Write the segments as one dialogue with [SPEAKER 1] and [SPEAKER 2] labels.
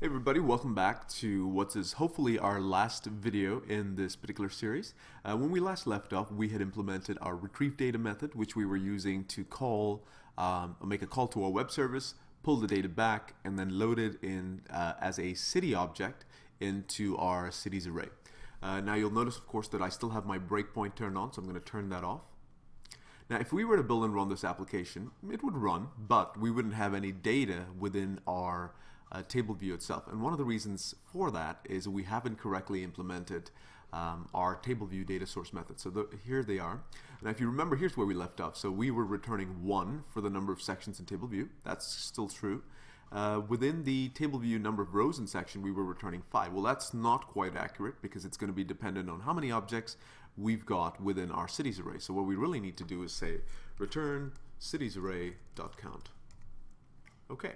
[SPEAKER 1] Hey everybody, welcome back to what is hopefully our last video in this particular series. Uh, when we last left off, we had implemented our retrieve data method, which we were using to call, um, make a call to our web service, pull the data back, and then load it in uh, as a city object into our cities array. Uh, now you'll notice, of course, that I still have my breakpoint turned on, so I'm going to turn that off. Now, if we were to build and run this application, it would run, but we wouldn't have any data within our uh, table view itself. And one of the reasons for that is we haven't correctly implemented um, our table view data source method. So the, here they are. Now if you remember, here's where we left off. So we were returning one for the number of sections in table view. That's still true. Uh, within the table view number of rows in section, we were returning five. Well, that's not quite accurate because it's going to be dependent on how many objects we've got within our cities array. So what we really need to do is say return cities array dot count. Okay.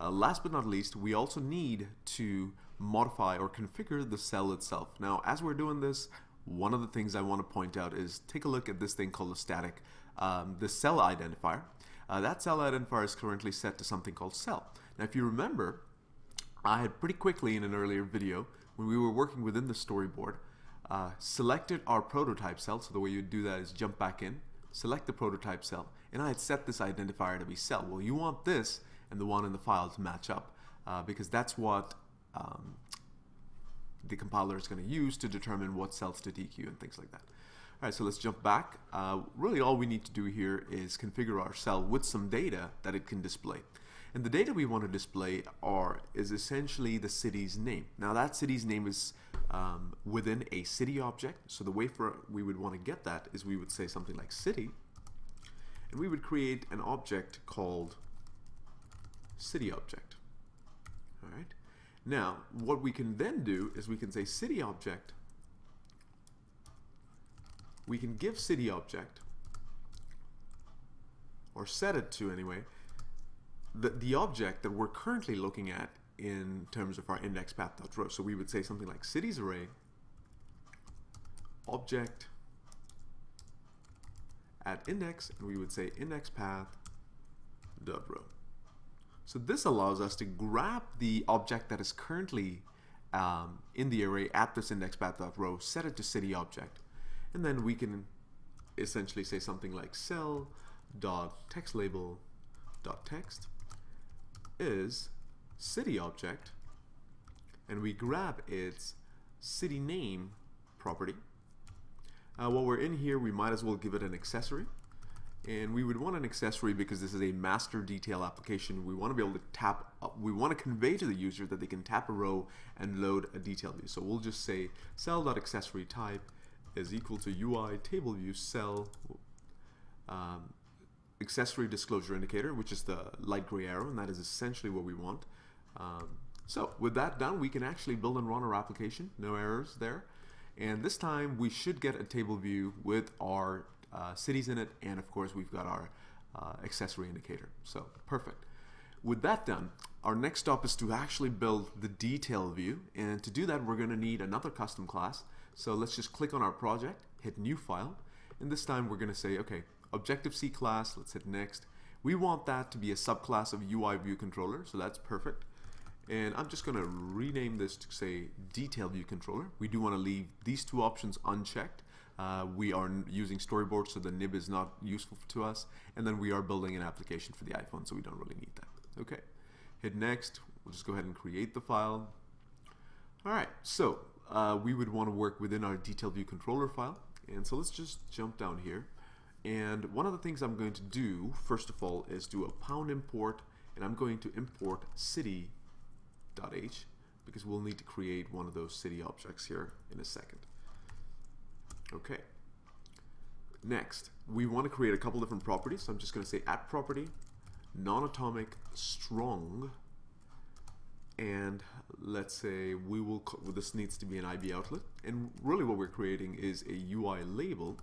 [SPEAKER 1] Uh, last but not least, we also need to modify or configure the cell itself. Now, as we're doing this, one of the things I want to point out is take a look at this thing called a static, um, the cell identifier. Uh, that cell identifier is currently set to something called cell. Now, if you remember, I had pretty quickly in an earlier video, when we were working within the storyboard, uh, selected our prototype cell. So the way you do that is jump back in, select the prototype cell, and I had set this identifier to be cell. Well, you want this and the one in the file to match up uh, because that's what um, the compiler is going to use to determine what cells to dequeue and things like that. All right, so let's jump back. Uh, really all we need to do here is configure our cell with some data that it can display. And the data we want to display are is essentially the city's name. Now that city's name is um, within a city object. So the way for we would want to get that is we would say something like city, and we would create an object called city object. All right. Now, what we can then do is we can say city object. We can give city object, or set it to anyway, the, the object that we're currently looking at in terms of our index path.row. So we would say something like cities array object at index, and we would say index path dot row. So this allows us to grab the object that is currently um, in the array at this index path of row, set it to city object, and then we can essentially say something like cell dot text label dot text is city object, and we grab its city name property. Uh, while we're in here, we might as well give it an accessory and we would want an accessory because this is a master detail application. We want to be able to tap, we want to convey to the user that they can tap a row and load a detail view. So we'll just say cell.accessory type is equal to UI table view cell um, accessory disclosure indicator, which is the light gray arrow, and that is essentially what we want. Um, so with that done, we can actually build and run our application, no errors there. And this time we should get a table view with our uh, cities in it, and of course we've got our uh, accessory indicator. So perfect. With that done, our next stop is to actually build the detail view, and to do that we're going to need another custom class. So let's just click on our project, hit new file, and this time we're going to say, okay, Objective-C class, let's hit next. We want that to be a subclass of UI view controller, so that's perfect. And I'm just going to rename this to say detail view controller. We do want to leave these two options unchecked uh, we are using storyboard, so the nib is not useful to us. And then we are building an application for the iPhone, so we don't really need that. Okay, hit next. We'll just go ahead and create the file. All right, so uh, we would want to work within our detail view controller file. And so let's just jump down here. And one of the things I'm going to do, first of all, is do a pound import, and I'm going to import city.h because we'll need to create one of those city objects here in a second. Okay. Next, we want to create a couple different properties. So I'm just going to say at property, non-atomic strong, and let's say we will, this needs to be an IB outlet. And really what we're creating is a UI label.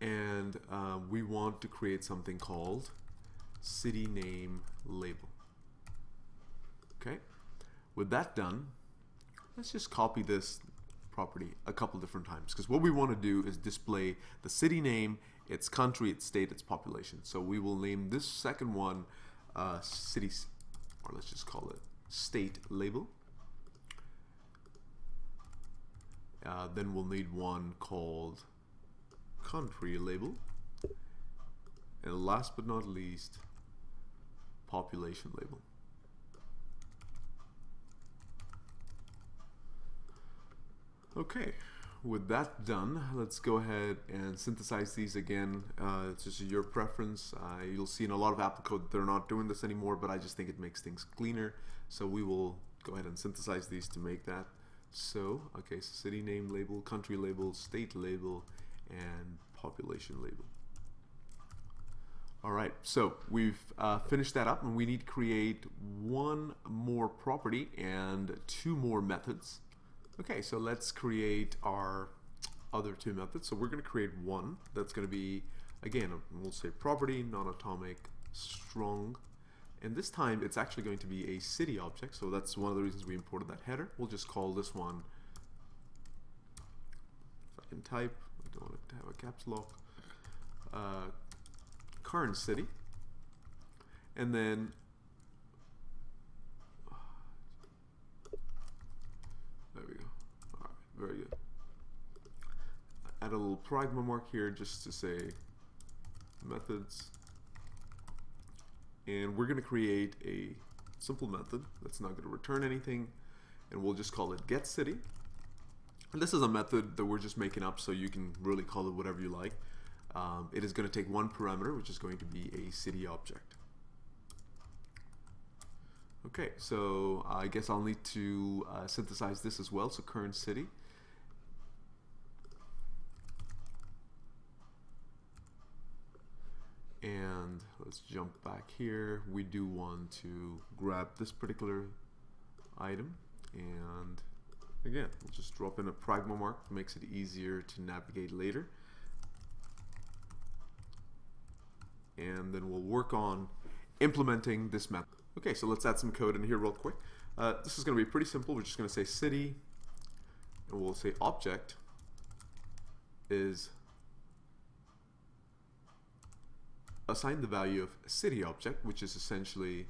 [SPEAKER 1] And uh, we want to create something called city name label. Okay. With that done, let's just copy this property a couple different times because what we want to do is display the city name, its country, its state, its population. So we will name this second one uh, city, or let's just call it state label. Uh, then we'll need one called country label. And last but not least, population label. Okay, with that done, let's go ahead and synthesize these again. Uh, it's just your preference. Uh, you'll see in a lot of Apple code they're not doing this anymore, but I just think it makes things cleaner. So we will go ahead and synthesize these to make that. So, okay, so city name label, country label, state label, and population label. All right, so we've uh, finished that up and we need to create one more property and two more methods. Okay, so let's create our other two methods. So we're going to create one that's going to be, again, we'll say property, non-atomic, strong. And this time it's actually going to be a city object. So that's one of the reasons we imported that header. We'll just call this one, if I can type, I don't want it to have a caps lock, uh, current city. And then there we go. All right, very good. Add a little pragma mark here just to say methods. And we're going to create a simple method that's not going to return anything. And we'll just call it get city. And this is a method that we're just making up so you can really call it whatever you like um, it is going to take one parameter, which is going to be a city object. Okay, so I guess I'll need to uh, synthesize this as well. So current city. And let's jump back here. We do want to grab this particular item and again, we'll just drop in a pragma mark, makes it easier to navigate later. and then we'll work on implementing this method. Okay, so let's add some code in here real quick. Uh, this is going to be pretty simple. We're just going to say city, and we'll say object is assign the value of city object, which is essentially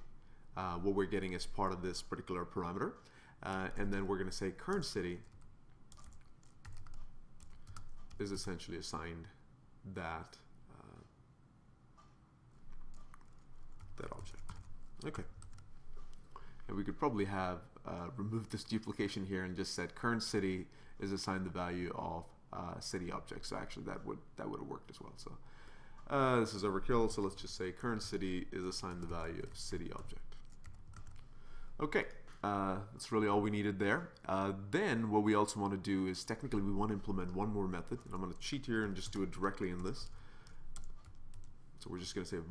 [SPEAKER 1] uh, what we're getting as part of this particular parameter. Uh, and then we're going to say current city is essentially assigned that that object. Okay. And we could probably have uh, removed this duplication here and just said current city is assigned the value of uh, city object. So actually that would that would have worked as well. So uh, this is overkill. So let's just say current city is assigned the value of city object. Okay. Uh, that's really all we needed there. Uh, then what we also want to do is technically we want to implement one more method. And I'm going to cheat here and just do it directly in this. So we're just going to say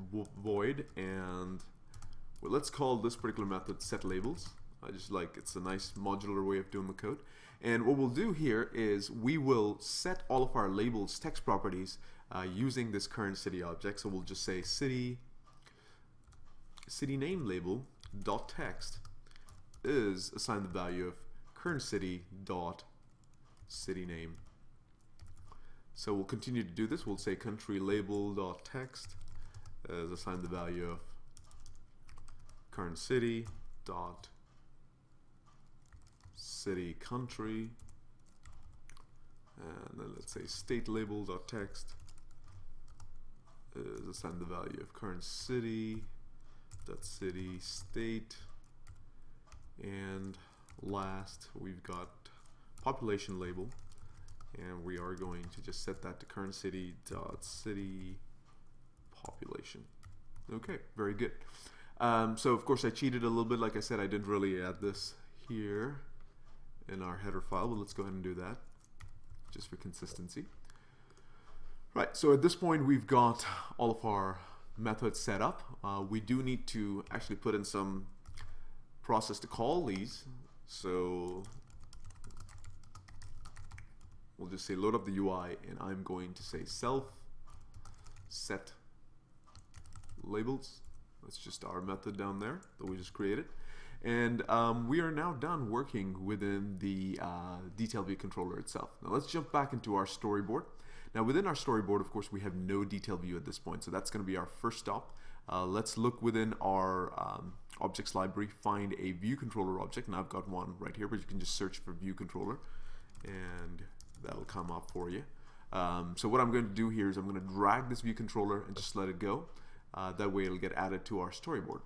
[SPEAKER 1] void and well, let's call this particular method set labels. I just like it's a nice modular way of doing the code. And what we'll do here is we will set all of our labels text properties uh, using this current city object. So we'll just say city city name label dot text is assigned the value of current city dot city name. So we'll continue to do this. We'll say country label dot text is assign the value of current city dot city country and then let's say state label dot text is assign the value of current city dot city state and last we've got population label and we are going to just set that to current city dot city population. Okay, very good. Um, so of course I cheated a little bit. Like I said, I didn't really add this here in our header file, but let's go ahead and do that just for consistency. Right, so at this point we've got all of our methods set up. Uh, we do need to actually put in some process to call these. So we'll just say load up the UI and I'm going to say self set labels. That's just our method down there that we just created. And um, we are now done working within the uh, detail view controller itself. Now let's jump back into our storyboard. Now within our storyboard, of course, we have no detail view at this point, so that's going to be our first stop. Uh, let's look within our um, objects library, find a view controller object, and I've got one right here, but you can just search for view controller, and that'll come up for you. Um, so what I'm going to do here is I'm going to drag this view controller and just let it go. Uh, that way it'll get added to our storyboard.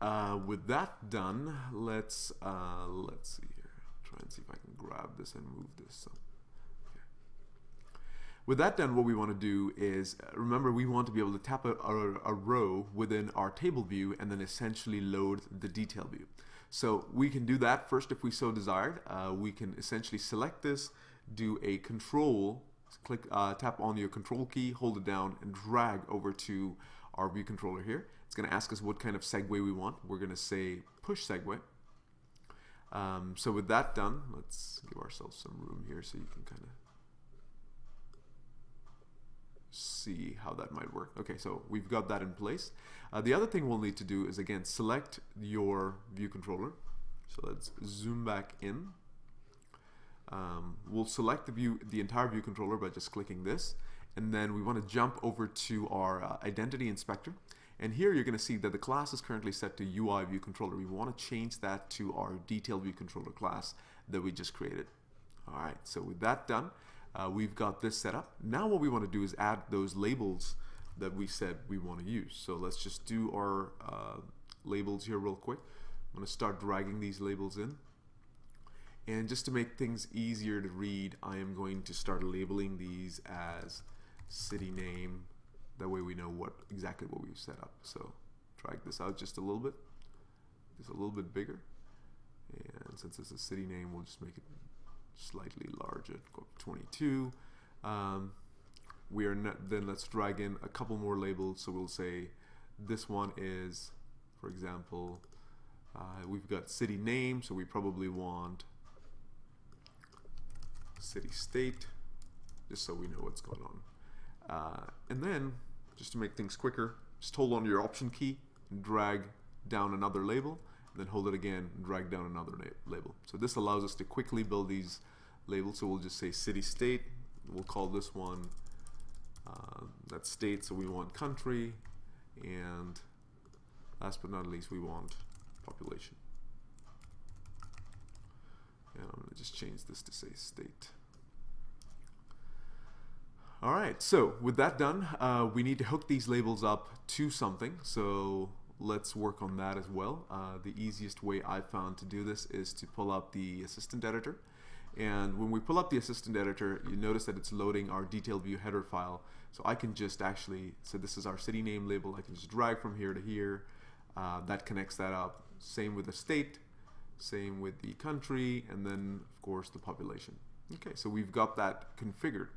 [SPEAKER 1] Uh, with that done, let's uh, let's see here. Try and see if I can grab this and move this. So. With that done, what we want to do is remember we want to be able to tap a, a, a row within our table view and then essentially load the detail view. So we can do that first if we so desired. Uh, we can essentially select this, do a control, click, uh, tap on your control key, hold it down, and drag over to our view controller here. It's going to ask us what kind of segue we want. We're going to say push segue. Um, so with that done, let's give ourselves some room here so you can kind of see how that might work. Okay, so we've got that in place. Uh, the other thing we'll need to do is again select your view controller. So let's zoom back in. Um, we'll select the view, the entire view controller by just clicking this, and then we want to jump over to our uh, identity inspector. And here you're going to see that the class is currently set to UI view controller. We want to change that to our detail view controller class that we just created. All right, so with that done, uh, we've got this set up. Now what we want to do is add those labels that we said we want to use. So let's just do our uh, labels here real quick. I'm going to start dragging these labels in. And just to make things easier to read, I am going to start labeling these as city name, that way we know what exactly what we've set up. So drag this out just a little bit, just a little bit bigger. And since it's a city name, we'll just make it slightly larger, go 22. Um, we are not, then let's drag in a couple more labels. So we'll say this one is, for example, uh, we've got city name, so we probably want city state, just so we know what's going on. Uh, and then just to make things quicker, just hold on to your option key drag down another label, then hold it again drag down another label. So this allows us to quickly build these labels. So we'll just say city state. We'll call this one uh, that state. So we want country, and last but not least, we want population. And I'm to just change this to say state. All right, so with that done, uh, we need to hook these labels up to something. So let's work on that as well. Uh, the easiest way I found to do this is to pull up the assistant editor. And when we pull up the assistant editor, you notice that it's loading our detail view header file. So I can just actually, so this is our city name label. I can just drag from here to here. Uh, that connects that up. Same with the state, same with the country, and then of course the population. Okay, so we've got that configured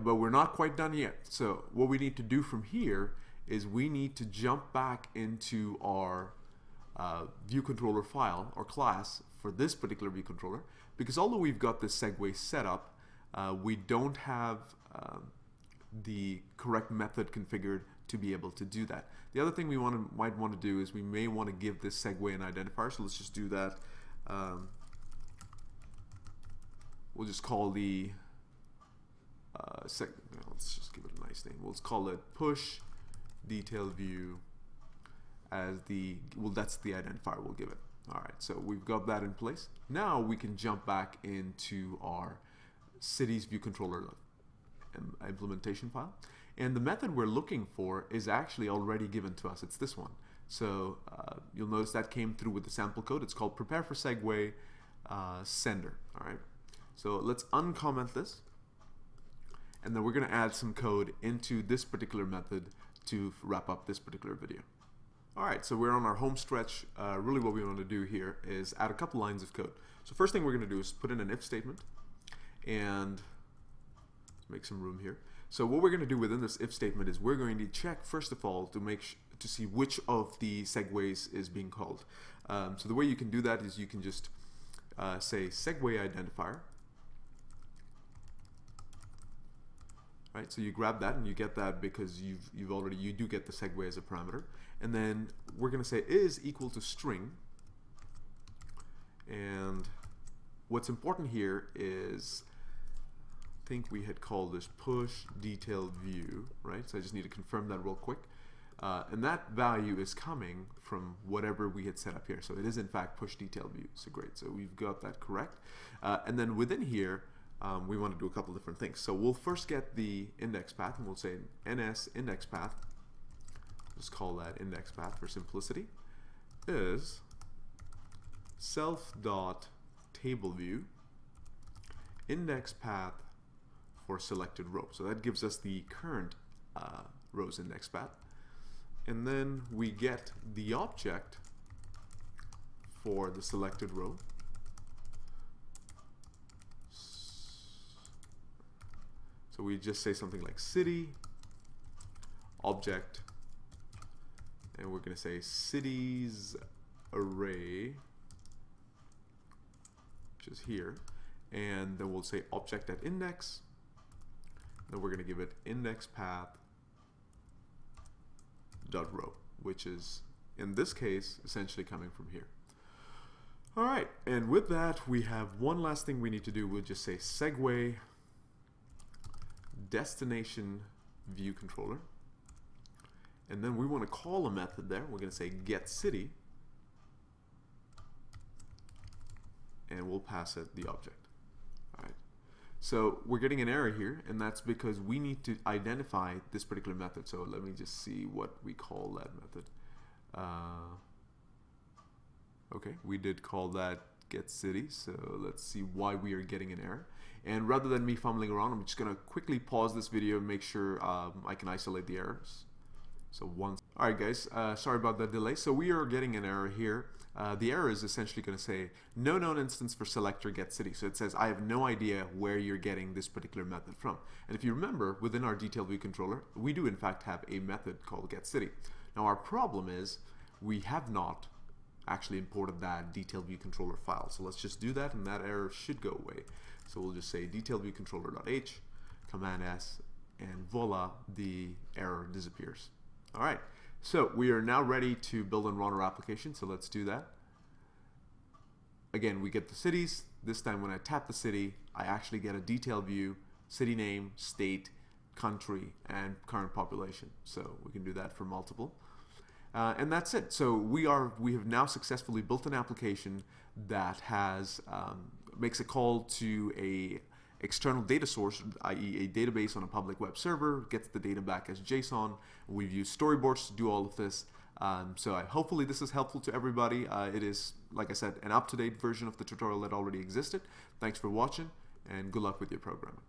[SPEAKER 1] but we're not quite done yet. So what we need to do from here is we need to jump back into our uh, view controller file or class for this particular view controller because although we've got this segue set up, uh, we don't have uh, the correct method configured to be able to do that. The other thing we want to, might want to do is we may want to give this segue an identifier. So let's just do that. Um, we'll just call the uh, let's just give it a nice name. Let's call it push detail view as the, well, that's the identifier we'll give it. All right, so we've got that in place. Now we can jump back into our cities view controller implementation file. And the method we're looking for is actually already given to us. It's this one. So uh, you'll notice that came through with the sample code. It's called prepare for segue uh, sender. All right. So let's uncomment this and then we're going to add some code into this particular method to wrap up this particular video. Alright, so we're on our home stretch. Uh, really what we want to do here is add a couple lines of code. So first thing we're going to do is put in an if statement and make some room here. So what we're going to do within this if statement is we're going to check first of all to make to see which of the segues is being called. Um, so the way you can do that is you can just uh, say segue identifier right? So you grab that and you get that because you've, you've already, you do get the segue as a parameter. And then we're going to say is equal to string. And what's important here is I think we had called this push detailed view, right? So I just need to confirm that real quick. Uh, and that value is coming from whatever we had set up here. So it is in fact push detail view. So great. So we've got that correct. Uh, and then within here, um, we want to do a couple different things. So we'll first get the index path and we'll say ns index path. Just call that index path for simplicity. Is self dot table view index path for selected row. So that gives us the current uh, rows index path and then we get the object for the selected row. So we just say something like city object and we're going to say cities array which is here and then we'll say object at index then we're going to give it index path dot row, which is in this case essentially coming from here. All right, and with that we have one last thing we need to do. We'll just say segue destination view controller. And then we want to call a method there. We're going to say get city. And we'll pass it the object. All right. So we're getting an error here, and that's because we need to identify this particular method. So let me just see what we call that method. Uh, okay, we did call that get city, so let's see why we are getting an error. And rather than me fumbling around, I'm just gonna quickly pause this video and make sure um, I can isolate the errors. So once, all right guys, uh, sorry about the delay. So we are getting an error here. Uh, the error is essentially to say no known instance for selector get city. So it says I have no idea where you're getting this particular method from. And if you remember, within our detail view controller, we do in fact have a method called get city. Now our problem is we have not actually imported that detail view controller file. So let's just do that and that error should go away. So we'll just say detail view controller.h, command S, and voila, the error disappears. All right, so we are now ready to build and run our application, so let's do that. Again, we get the cities. This time when I tap the city, I actually get a detailed view, city name, state, country, and current population. So we can do that for multiple. Uh, and that's it. So we are we have now successfully built an application that has um, makes a call to a external data source, i.e. a database on a public web server, gets the data back as JSON. We've used storyboards to do all of this. Um, so I, hopefully this is helpful to everybody. Uh, it is, like I said, an up-to-date version of the tutorial that already existed. Thanks for watching and good luck with your programming.